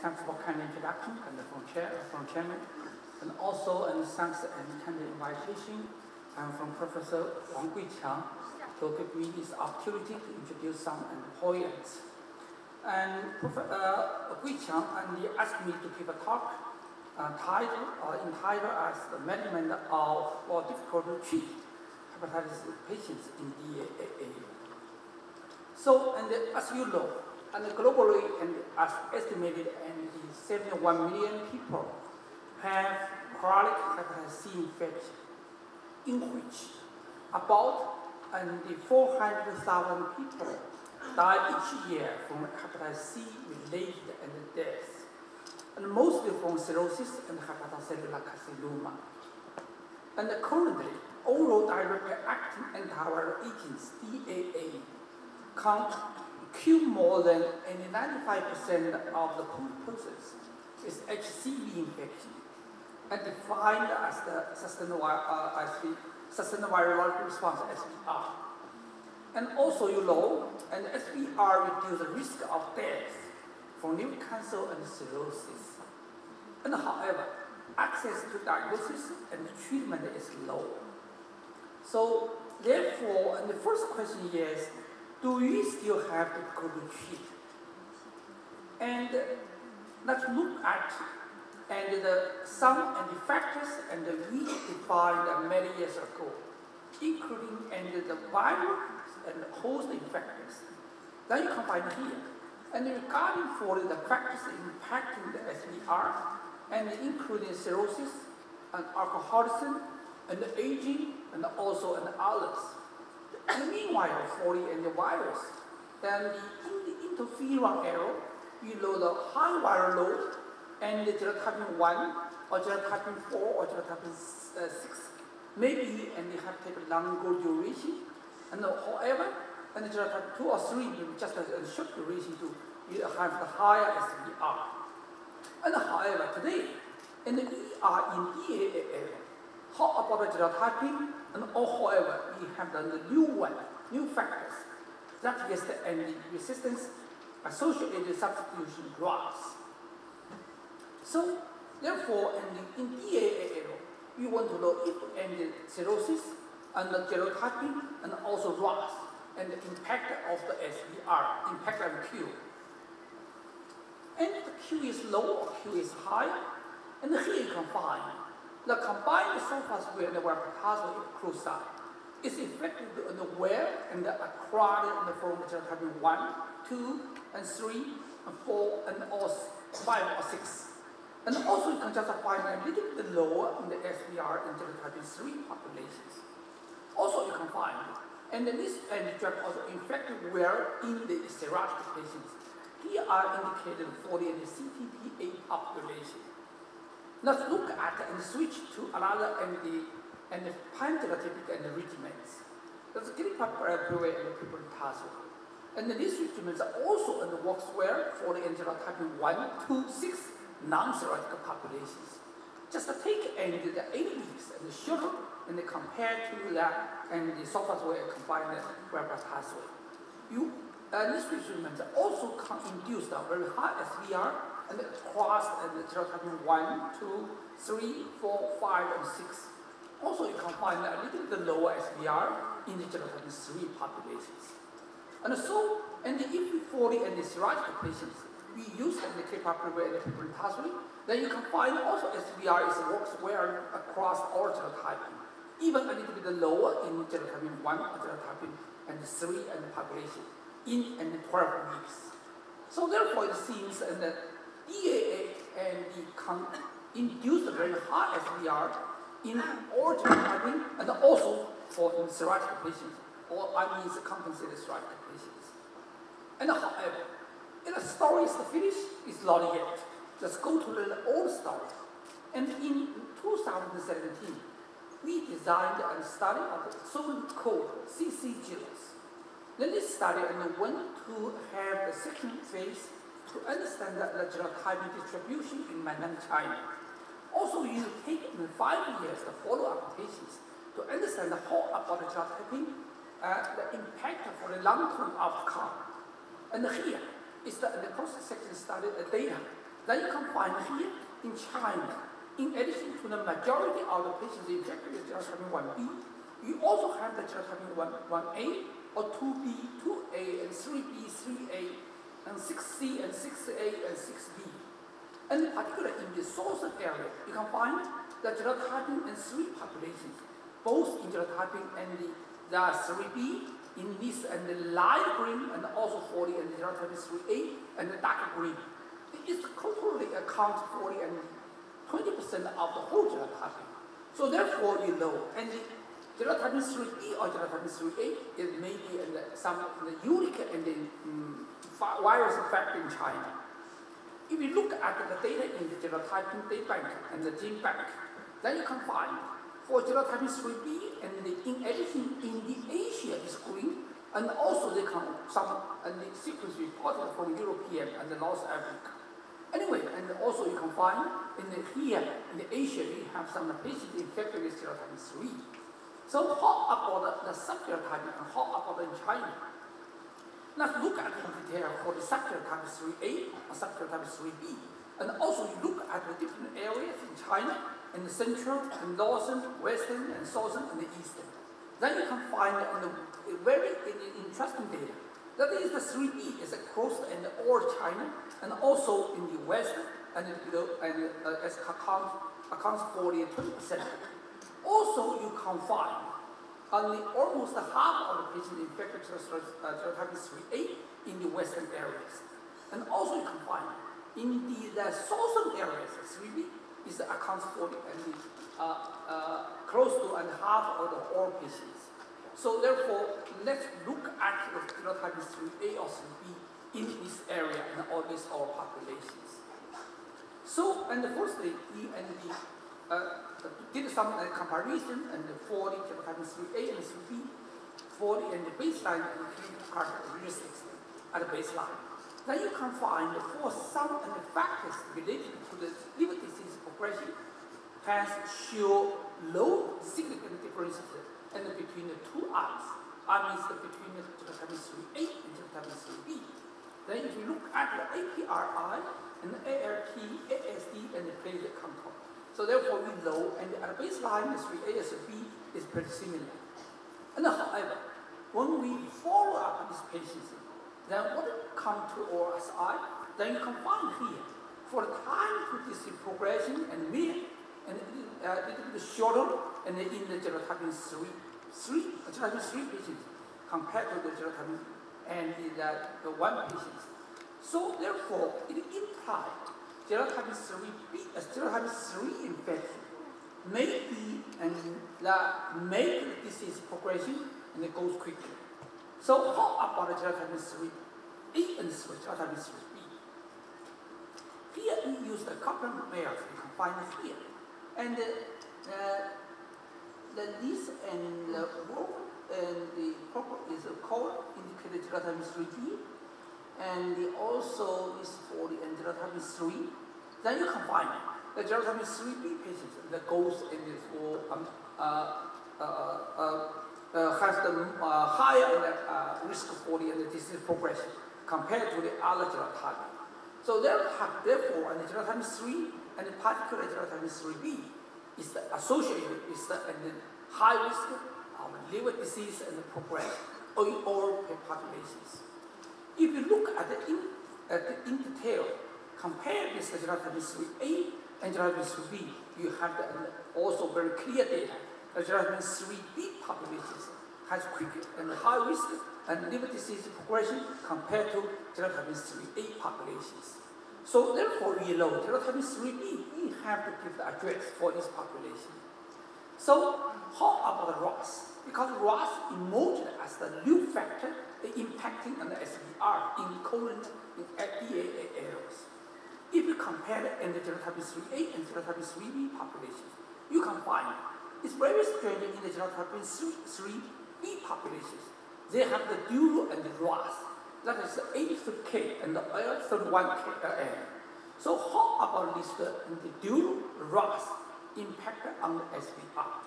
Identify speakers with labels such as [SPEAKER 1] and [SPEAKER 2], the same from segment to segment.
[SPEAKER 1] thanks for kind introduction and from chair from chairman, and also and thanks and kind invitation um, from Professor Wang Guiqiang to give me this opportunity to introduce some and. And Professor uh, Guiqiang and he asked me to give a talk uh, title uh, entitled as the management of or difficult to treat hepatitis patients in DAA. So, and as you know, and globally, and as estimated, and 71 million people have chronic hepatitis C infection, in which about and 400,000 people die each year from hepatitis C related and deaths, and mostly from cirrhosis and hepatocellular carcinoma. And currently, oral directly acting antiviral agents, DAA, can kill more than 95% of the process is HCV infection and defined as the sustainable, uh, as the sustainable virologic response, SVR. And also, you know, and SVR reduces the risk of death from liver cancer and cirrhosis. And however, access to diagnosis and treatment is low. So therefore, and the first question is, do we still have the to treat? And uh, let's look at and the some and the factors and the we defined many years ago, including and the virus and the host infectors. Then you can find here. And regarding for the factors impacting the SVR, and including cirrhosis and alcoholism and aging and also and others. And meanwhile, the, and the virus, then the, in the interferon error, you know the high viral load and the genotyping 1 or genotyping 4 or genotyping uh, 6 maybe and they have taken longer duration. And however and the genotype 2 or 3 just a, a short duration to you have the higher SVR. And however today in the ER in DAA genotyping and however we have the new one, new factors that is the resistance associated with substitution drugs. So, therefore, in, in DAA we want to know if any cirrhosis and the and also RAS and the impact of the SVR, impact of Q. And the Q is low or Q is high, and here you can find the combined sofosbuvir and the velpatasvir Epclusa is effective in the well and the acquired in the form of 1, 2, and 3, and 4, and also 5 or 6. And also you can just find a little bit lower in the SVR in genotyping 3 populations. Also you can find, and this drug also infected where in the cirrhotic patients. Here are indicated for the CTPA population. Let's look at and switch to another and the and the and the regimens. That's glecaprevir and the people pibrentasvir. And these regimens are also the works well for the genotyping 1, 2, 6 non-cirrhotic populations. Just take and the 80 and the sugar and compare to that and the sofosbuvir combined velpatasvir. You uh, these treatments also can induce a very high SVR and across and the genotyping 1, 2, 3, 4, 5, and 6. Also, you can find a little bit lower SVR in the genotyping 3 populations. And so, and the EP40 and the cirrhotic patients, we use the capability and the pibrentasvir, then you can find also SVR is works well across all genotyping, even a little bit lower in genotyping 1 or genotyping and 3 and population in and 12 weeks. So therefore it seems that the DAA and the can induce a very high SVR in all genotyping and also for in cirrhotic patients, or I mean the compensated cirrhotic patients. And however, and the story is finished, it's not yet. Just go to the old story. And in 2017, we designed a study of so-called CCGs. Then this study and went to have the second phase to understand the, the genotyping distribution in mainland China. Also, it will take five years to follow up patients to understand how about the genotyping, uh, the impact for the long-term outcome. And here, is the, the cross-section study the data Then you can find here in China, in addition to the majority of the patients infected with genotyping 1b, you also have the genotyping 1, 1a or 2b, 2a, and 3b, 3a, and 6c, and 6a, and 6b. And particularly in the southern area, you can find the genotyping and 3 populations, both in genotyping and the, the 3b, in this and the light green and also 40 and 023A and the dark green. It totally accounts for and 20% of the whole genotyping. So therefore, you know, and the genotyping 3B or genotyping 3A is maybe in the, some in the unique and the um, virus effect in China. If you look at the data in the genotyping data bank and the gene bank, then you can find for genotyping 3B and the, in addition in the Asia is green and also they come some and the sequence reported from European and the North Africa. Anyway, and also you can find in the here in the Asia we have some patients infected with genotyping 3. So how about the, the subgenotyping and how about in China? Let's look at the detail for the subgenotype 3A and subgenotype 3B. And also you look at the different areas in China in the central, and northern, western, and southern, and the eastern. Then you can find a very interesting data. That is the 3B is across in all China and also in the west and below and uh, as account, accounts for the 20%. Also, you can find only almost half of the patients infected with genotype 3A in the western areas. And also you can find in the, the southern areas, 3B is accounts for and uh, uh, close to and half of the all patients. So therefore, let's look at the genotype 3A or 3B in this area and all these all populations. So, and firstly, E and D uh, did some uh, comparison and for the genotype 3A and 3B for the and the baseline characteristics at the baseline. Then you can find for some and the factors related to the liver disease progression has show low significant differences and between the two arms. I mean between the genotype 3A and genotype 3B. Then if you look at the APRI and the ALT, AST, and the platelet control. So therefore we know, and the 3A and 3B is pretty similar. And however, when we follow up these patients, then what come to OSI, then you can find here for the time to disease progression and mean and uh, a little bit shorter and in the genotyping 3, 3, genotyping 3 patients compared to the genotyping and the, uh, the 1 patients. So therefore, it implies 3, uh, genotyping 3 infection may be and that make the disease progression and it goes quickly. So how about the genotyping 3? A and 3, genotyping 3B. Here we use the complement layers you can find here. And uh, the this and the wolf and the purple is a code indicated genotype 3D. And the also is for the genotype 3. Then you can find the genotype 3B patients that goes in the for um, uh, uh, uh, uh, has the uh, higher uh, risk for the disease progression compared to the other genotype. So therefore, and the genotype 3 and the particular genotype 3b is the associated with the, and high risk of liver disease and progression in all populations. If you look at the in, at the in detail, compare this genotype 3a and genotype 3b, you have the, uh, also very clear data. The genotype 3b populations has quick and high risk and liver disease progression compared to genotype 3A populations. So therefore, we know genotype 3B, we have to give the address for this population. So how about RAS? Because RAS emerged as the new factor impacting on the SVR in current in DAA areas. If you compare the genotype 3A and genotype 3B populations, you can find it's very strange in the genotype 3B populations they have the dual and the RAS. That is the A3K and the L31K. Uh, so how about this uh, the dual RAS impact on the SVR?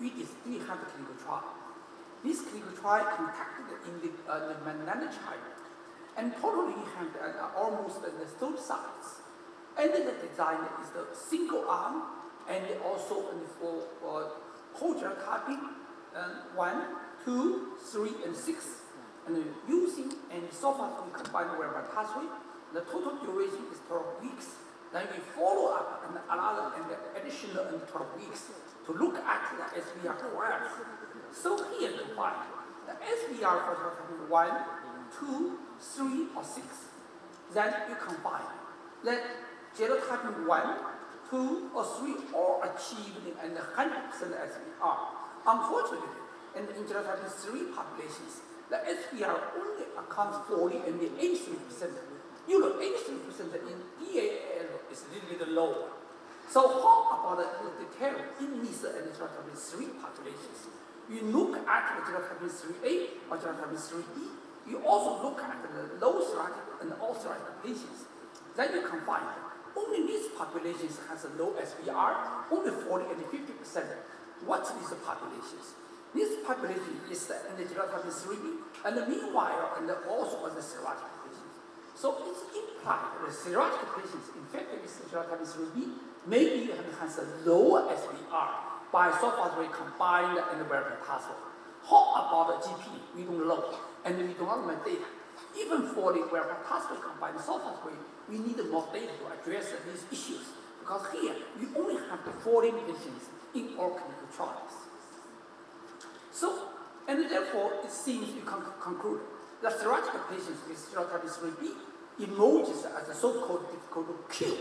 [SPEAKER 1] We, is, we have a clinical trial. This clinical trial conducted in the, uh, the China, and totally have uh, almost uh, the 30 sites. and the design is the single arm and also for uh, whole genotyping, um, one, two, three, and six. And using and so far we combine wherever pathway, the total duration is 12 weeks. Then we follow up and another and additional and 12 weeks to look at the SVR graph. So here find the SVR for one, two, three, or six. Then you combine. Then genotyping one, two, or three all achieved and 100% SVR. Unfortunately, in genotyping three populations, the SVR only accounts for only 83%. You know, 83% in DAL is a little bit low. So how about the detail in these and genotyping three populations? You look at the genotyping 3A or genotyping 3B. You also look at the low cirrhotic and all cirrhotic patients. Then you can find only these populations has a low SVR, only 40 and 50%. What's these populations? This population is the genotyping 3B, and meanwhile, and also the patients. So it's implied that the cirrhotic patients infected with genotyping 3B maybe has a lower SVR by sulfate combined and pathway. How about the GP? We don't know, and we don't have data. Even for the pathway combined sulfate, we need more data to address these issues. Because here, we only have the 14 patients in all clinical trials. So, and therefore, it seems we can conclude that cirrhotic patients with genotype 3B emerges as a so-called difficult to cure.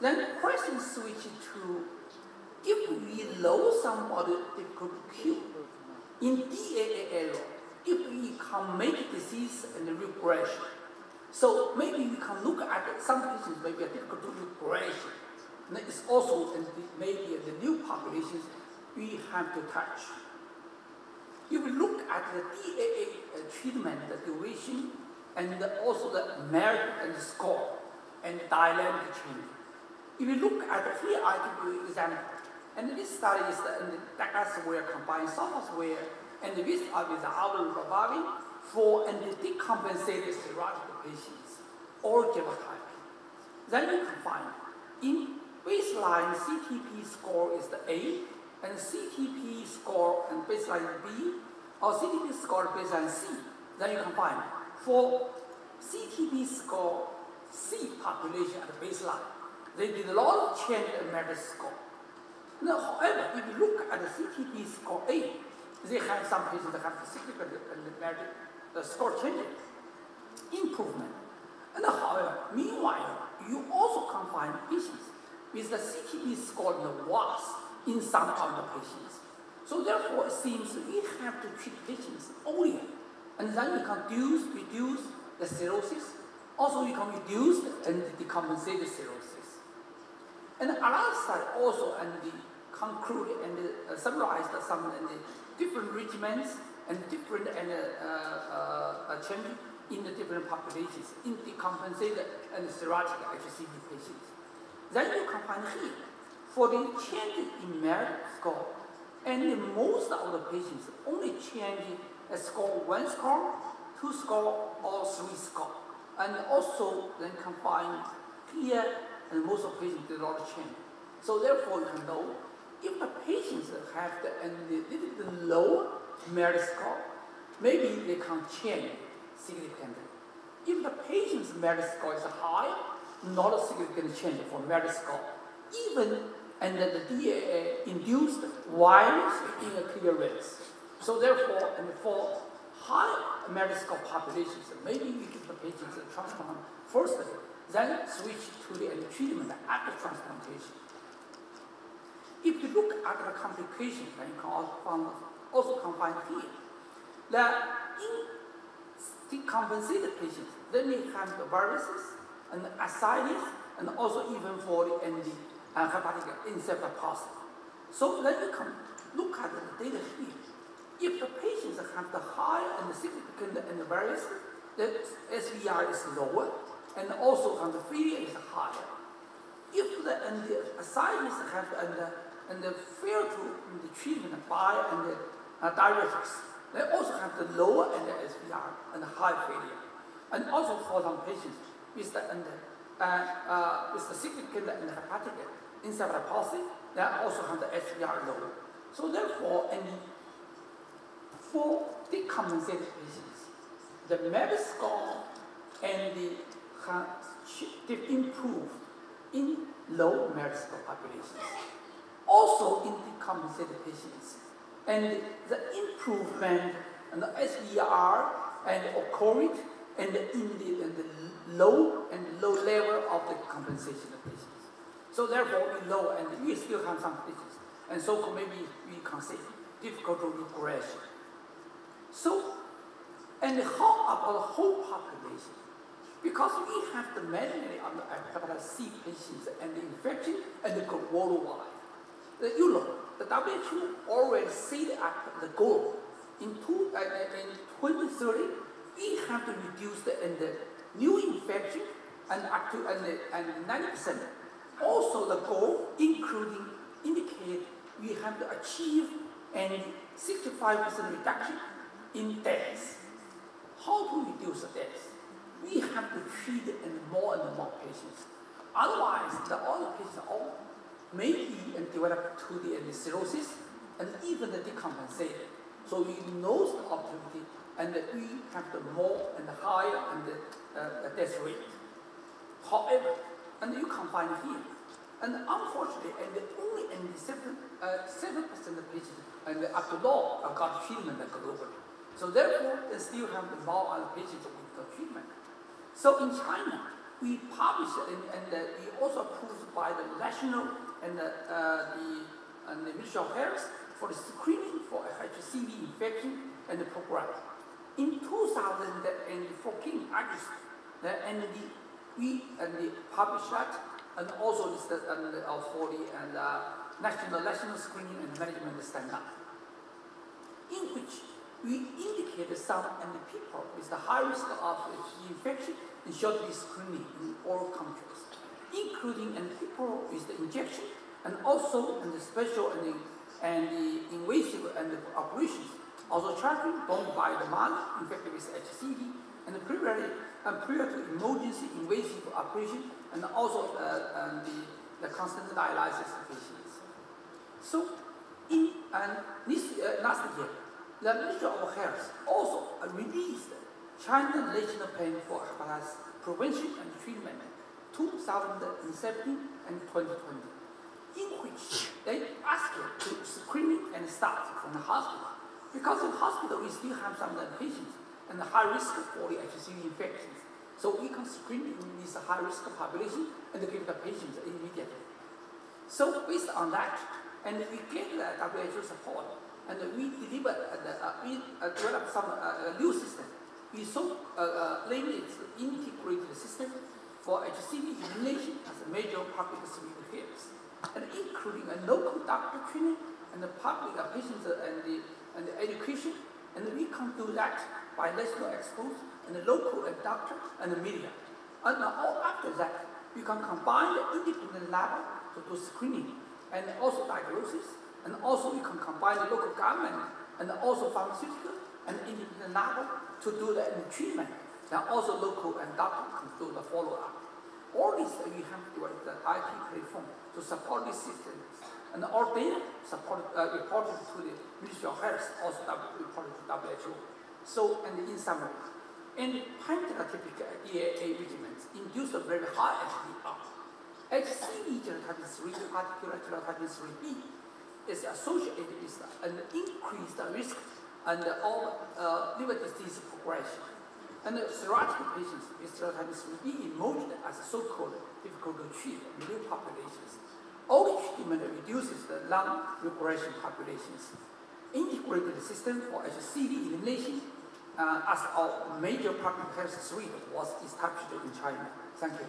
[SPEAKER 1] Then question switch to if we know somebody difficult to in DAAL, if we can make disease and regression, so maybe we can look at some patients maybe a difficult to regression. And it's also maybe the new populations we have to touch. If we look at the DAA uh, treatment, duration, and also the MELD and score, and dynamic change. If you look at the here I give you example, and this study is the, Douglas were combined software and this is with our ribavirin for and decompensated cirrhotic patients or genotype. Then you can find in baseline CTP score is the A, and CTP score and baseline B, or CTP score baseline C. Then you can find for CTP score C population at baseline, they did a lot of change in MELD score. Now, however, if you look at the CTP score A, they have some patients that have significant MELD the uh, score changing, improvement. And however, meanwhile, you also can find patients with the CTP score in the worse in some of the patients. So therefore, it seems we have to treat patients earlier, and then you can reduce, reduce the cirrhosis. Also, you can reduce and decompensate the cirrhosis. And another side also, and the conclude and uh, summarize some and different regimens and different and uh, uh, uh change in the different populations in decompensated and cirrhotic HCV patients. Then you can find here for the change in MELD score, and most of the patients only change a score one score, two score, or three score. And also then find here, and most of patients did not change. So therefore you can know if the patients have the little bit lower MELD score, maybe they can change significantly. If the patient's MELD score is high, not a significant change for MELD score, even and the DAA induced virus in a clearance. So therefore, and for high score populations, maybe we give the patients a transplant first, then switch to the treatment after transplantation. If you look at the complications, then you can also find, also find here that in decompensated patients, then they have the varices and ascites, and also even for the, and the uh, hepatic encephalopathy. So then you look at the data here. If the patients have the high and significant and the varices, the SVR is lower, and also and the failure is higher. If the and the ascites have and the, and the fail to the treatment by and the uh, they also have the lower and the SVR and the high failure. And also for some patients with the, and the and uh, with the significant and hepatic encephalopathy that also have the SVR low. So therefore, and for decompensated patients, the MELD score and the have improved in low MELD score populations. Also in decompensated patients. And the improvement in the SVR and occurred and in the, in the low and low level of the compensation of patients. So therefore, we know and we still have some patients. And so maybe we can say difficult to regression. So, and how about the whole population? Because we have the many on the hepatitis C patients and the infection and the worldwide. The, you know, the WHO already set up the goal in, two, uh, in 2030 we have to reduce the, and the new infection and up to and, and 90%. Also the goal, including indicate we have to achieve a 65% reduction in deaths. How to reduce the deaths? We have to treat and more and more patients. Otherwise, the other patients all may be and develop to the cirrhosis and even the decompensated. So we know the opportunity and we have the more and higher and the uh, death rate. However, and you can find here, and unfortunately, and only in the seven uh, seven percent of patients and up to now got treatment globally. So therefore, they still have the other patients with the treatment. So in China, we published and, and uh, we also approved by the national and the, uh, the, and the Ministry of Health for the screening for HCV infection and the program. In 2014, August, the ND, we and the published and also listed and, uh, for the and, uh, national national screening and management standard, in which we indicated some and the people with the high risk of infection and should be screening in all countries, including and people with the injection and also and the special and the, and the invasive and the operations. Also tracking done by the man infected with HCV and prior, and prior to emergency invasive operation and also uh, and the, the constant dialysis patients. So in and this uh, last year, the Ministry of Health also released China National Plan for Hepatitis Prevention and Treatment 2017 and 2020, in which they asked to screening and start from the hospital because in hospital, we still have some the patients and high risk for the HCV infections. So we can screen this high risk population and give the patients immediately. So based on that, and we get the WHO support, and we deliver, uh, uh, we uh, develop some uh, new system. We so uh, uh, it integrated system for HCV elimination as a major public service affairs, and including a local doctor training and the public uh, patients and the and education, and we can do that by national experts and the local doctor and the media. And uh, all after that, we can combine the independent lab to do screening and also diagnosis, and also we can combine the local government and also pharmaceutical and independent lab to do the treatment, and also local and doctor can do the follow-up. All this uh, we have developed uh, the IT platform to support this system and all data support, uh, reported to the Ministry of Health, also reported to WHO. So, and in summary, in pangenotypic DAA regimens induce a very high HDR. HCV genotype 3, particular genotype 3B, is associated with an increased risk and all uh, liver disease progression. And cirrhotic patients with genotype 3B emerged as so-called difficult to treat new populations. All treatment reduces the lung regression populations. Integrated system for HCV elimination uh, as our major public health suite was established in China. Thank you.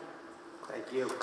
[SPEAKER 2] Thank you.